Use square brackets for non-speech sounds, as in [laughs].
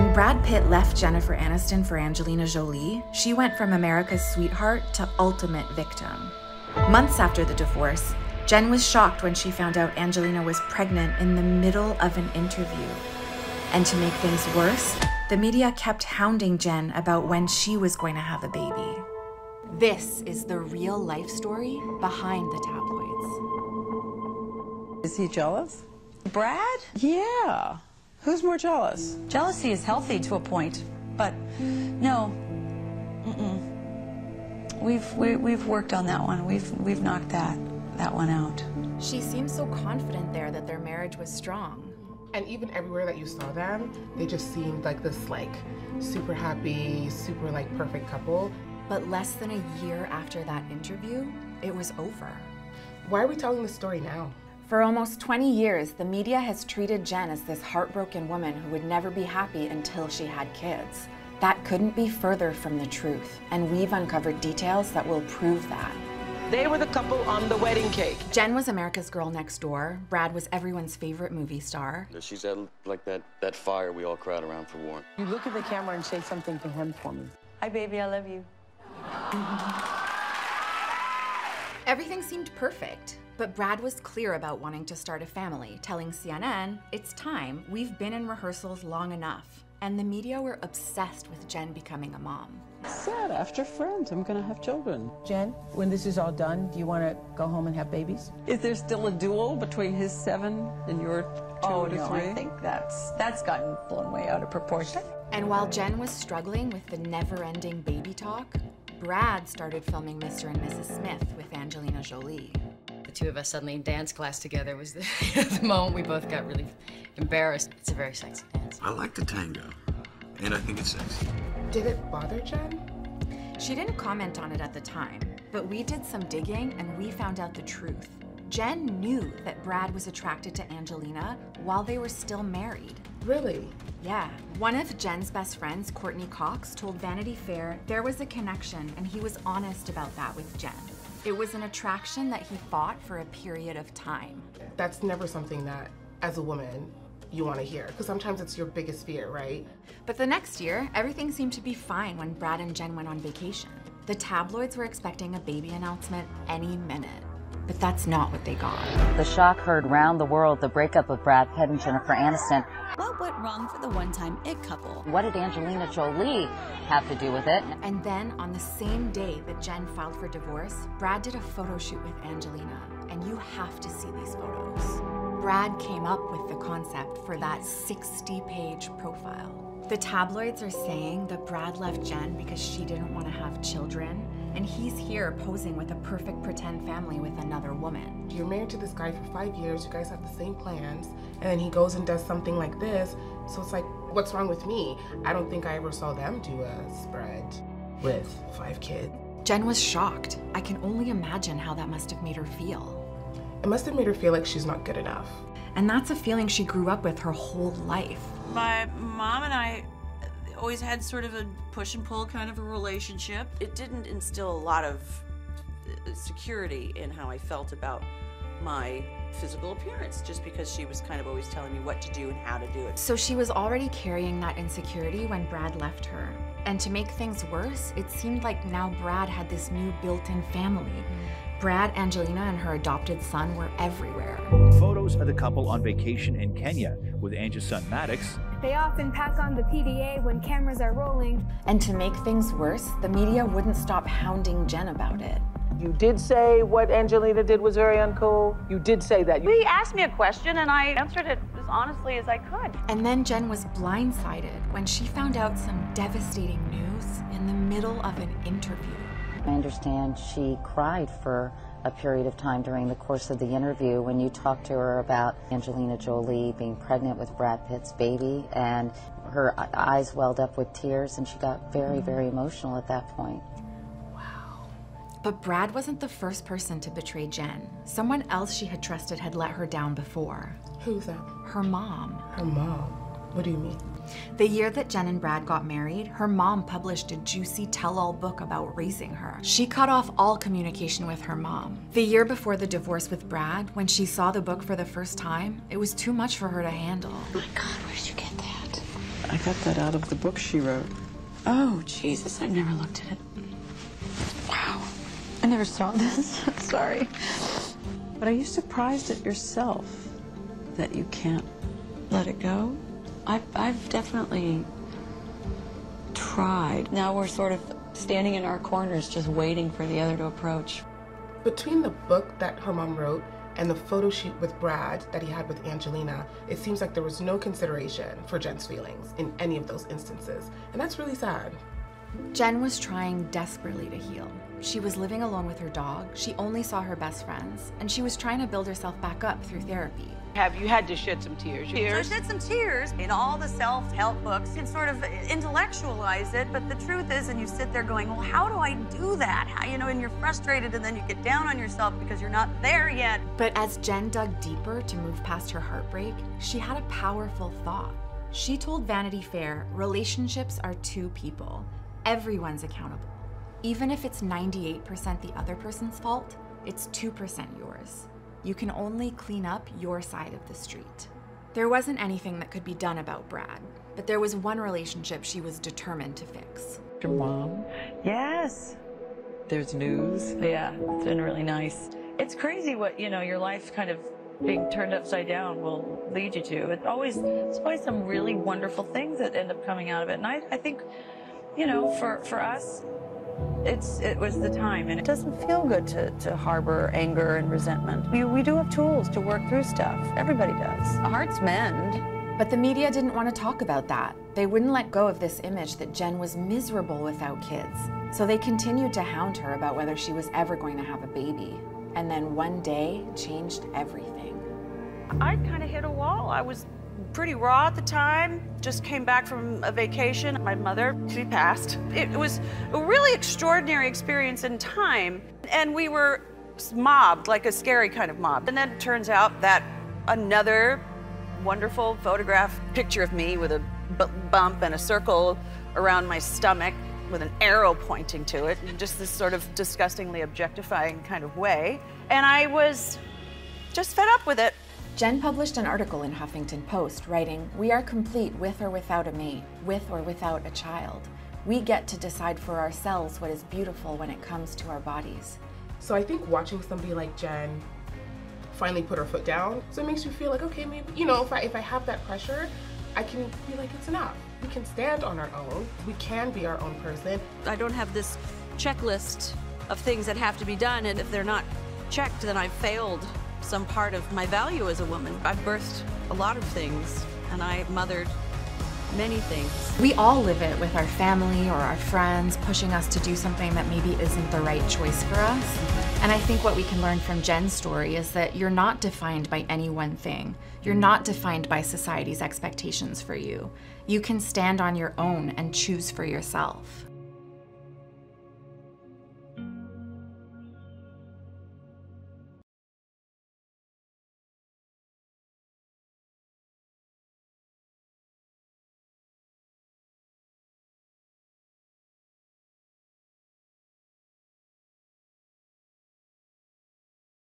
When Brad Pitt left Jennifer Aniston for Angelina Jolie, she went from America's sweetheart to ultimate victim. Months after the divorce, Jen was shocked when she found out Angelina was pregnant in the middle of an interview. And to make things worse, the media kept hounding Jen about when she was going to have a baby. This is the real life story behind the tabloids. Is he jealous? Brad? Yeah. Who's more jealous? Jealousy is healthy to a point, but no. Mm-mm. We've we, we've worked on that one. We've we've knocked that that one out. She seems so confident there that their marriage was strong. And even everywhere that you saw them, they just seemed like this like super happy, super like perfect couple. But less than a year after that interview, it was over. Why are we telling this story now? For almost 20 years, the media has treated Jen as this heartbroken woman who would never be happy until she had kids. That couldn't be further from the truth, and we've uncovered details that will prove that. They were the couple on the wedding cake. Jen was America's girl next door. Brad was everyone's favorite movie star. She's that, like that, that fire we all crowd around for warmth. You look at the camera and say something to him for me. Hi, baby. I love you. Everything seemed perfect. But Brad was clear about wanting to start a family, telling CNN, It's time, we've been in rehearsals long enough. And the media were obsessed with Jen becoming a mom. Sad, after friends, I'm gonna have children. Jen, when this is all done, do you want to go home and have babies? Is there still a duel between his seven and your two Oh to no, three? I think that's that's gotten blown way out of proportion. And while Jen was struggling with the never ending baby talk, Brad started filming Mr. and Mrs. Smith with Angelina Jolie. The two of us suddenly in dance class together was the, [laughs] the moment we both got really embarrassed. It's a very sexy dance. I like the tango, and I think it's sexy. Did it bother Jen? She didn't comment on it at the time, but we did some digging and we found out the truth. Jen knew that Brad was attracted to Angelina while they were still married. Really? Yeah. One of Jen's best friends, Courteney Cox, told Vanity Fair there was a connection and he was honest about that with Jen. It was an attraction that he fought for a period of time. That's never something that, as a woman, you want to hear. Because sometimes it's your biggest fear, right? But the next year, everything seemed to be fine when Brad and Jen went on vacation. The tabloids were expecting a baby announcement any minute. But that's not what they got. The shock heard round the world the breakup of Brad Pitt and Jennifer Aniston. What went wrong for the one time it couple? What did Angelina Jolie have to do with it? And then on the same day that Jen filed for divorce, Brad did a photo shoot with Angelina. And you have to see these photos. Brad came up with the concept for that 60 page profile. The tabloids are saying that Brad left Jen because she didn't want to have children, and he's here posing with a perfect pretend family with another woman. You're married to this guy for five years, you guys have the same plans, and then he goes and does something like this. So it's like, what's wrong with me? I don't think I ever saw them do a spread with five kids. Jen was shocked. I can only imagine how that must have made her feel. It must have made her feel like she's not good enough. And that's a feeling she grew up with her whole life. My mom and I always had sort of a push and pull kind of a relationship. It didn't instill a lot of uh, security in how I felt about my physical appearance just because she was kind of always telling me what to do and how to do it. So she was already carrying that insecurity when Brad left her. And to make things worse, it seemed like now Brad had this new built in family. Brad, Angelina, and her adopted son were everywhere. Photos of the couple on vacation in Kenya with Angie's son Maddox. They often pack on the PDA when cameras are rolling. And to make things worse, the media wouldn't stop hounding Jen about it. You did say what Angelina did was very uncool. You did say that. He asked me a question and I answered it as honestly as I could. And then Jen was blindsided when she found out some devastating news in the middle of an interview. I understand she cried for a period of time during the course of the interview when you talked to her about Angelina Jolie being pregnant with Brad Pitt's baby, and her eyes welled up with tears, and she got very, mm-hmm. very emotional at that point. Wow. But Brad wasn't the first person to betray Jen. Someone else she had trusted had let her down before. Who's that? Her mom. Her mom? What do you mean? The year that Jen and Brad got married, her mom published a juicy tell all book about raising her. She cut off all communication with her mom. The year before the divorce with Brad, when she saw the book for the first time, it was too much for her to handle. Oh my God, where did you get that? I got that out of the book she wrote. Oh, Jesus, I've never looked at it. Wow. I never saw [laughs] this. Sorry. But are you surprised at yourself that you can't let it go? I've, I've definitely tried. Now we're sort of standing in our corners just waiting for the other to approach. Between the book that her mom wrote and the photo shoot with Brad that he had with Angelina, it seems like there was no consideration for Jen's feelings in any of those instances. And that's really sad. Jen was trying desperately to heal. She was living alone with her dog, she only saw her best friends, and she was trying to build herself back up through therapy. Have you had to shed some tears? tears. So I shed some tears in all the self-help books and sort of intellectualize it, but the truth is, and you sit there going, well, how do I do that? How, you know, and you're frustrated and then you get down on yourself because you're not there yet. But as Jen dug deeper to move past her heartbreak, she had a powerful thought. She told Vanity Fair, relationships are two people. Everyone's accountable. Even if it's 98% the other person's fault, it's 2% yours. You can only clean up your side of the street. There wasn't anything that could be done about Brad, but there was one relationship she was determined to fix. Your mom? Yes. There's news? Yeah, it's been really nice. It's crazy what, you know, your life kind of being turned upside down will lead you to. It's always, it's always some really wonderful things that end up coming out of it. And I, I think, you know, for, for us, it's it was the time and it doesn't feel good to, to harbor anger and resentment. We, we do have tools to work through stuff. Everybody does. Hearts mend. But the media didn't want to talk about that. They wouldn't let go of this image that jen was miserable without kids. So they continued to hound her about whether she was ever going to have a baby. And then one day changed everything. I kind of hit a wall. I was pretty raw at the time. Just came back from a vacation. My mother, she passed. It was a really extraordinary experience in time. And we were mobbed, like a scary kind of mob. And then it turns out that another wonderful photograph, picture of me with a bump and a circle around my stomach with an arrow pointing to it, in just this sort of disgustingly objectifying kind of way. And I was just fed up with it. Jen published an article in Huffington Post writing, We are complete with or without a mate, with or without a child. We get to decide for ourselves what is beautiful when it comes to our bodies. So I think watching somebody like Jen finally put her foot down, so it makes you feel like, okay, maybe, you know, if I, if I have that pressure, I can be like, it's enough. We can stand on our own. We can be our own person. I don't have this checklist of things that have to be done, and if they're not checked, then I've failed some part of my value as a woman. I've birthed a lot of things, and I mothered many things. We all live it with our family or our friends pushing us to do something that maybe isn't the right choice for us. And I think what we can learn from Jen's story is that you're not defined by any one thing. You're not defined by society's expectations for you. You can stand on your own and choose for yourself.